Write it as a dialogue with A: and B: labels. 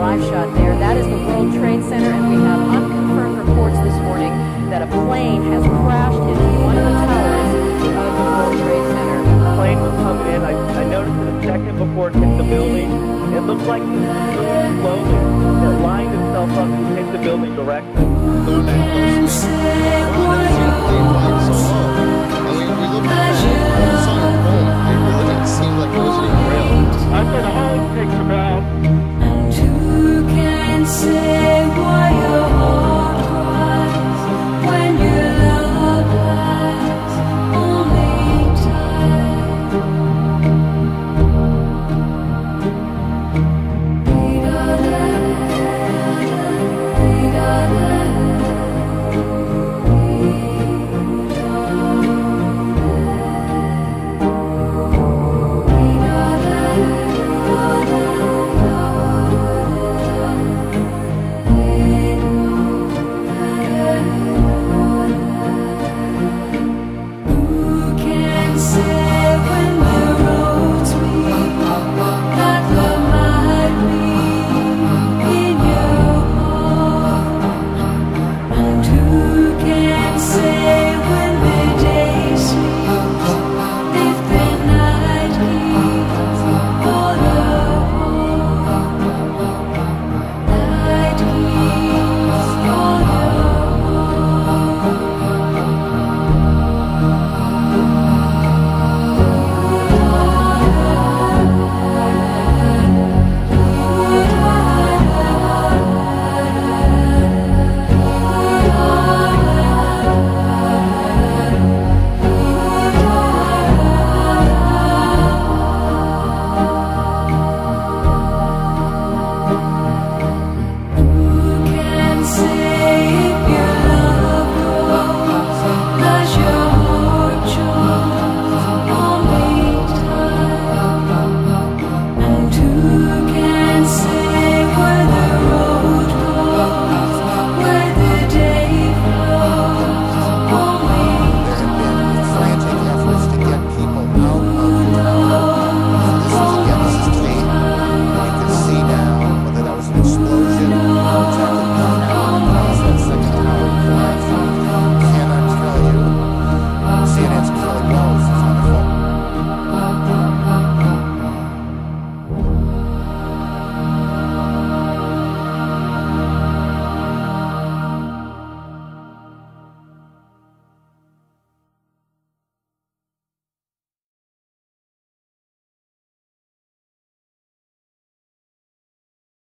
A: live shot there. That is the World Trade Center, and we have unconfirmed reports this morning that a plane has crashed into one of the towers of the World Trade Center.
B: The plane was coming in. I, I noticed it a second before it hit the building. It looked like it was moving slowly. It lined itself up to hit the building
C: directly.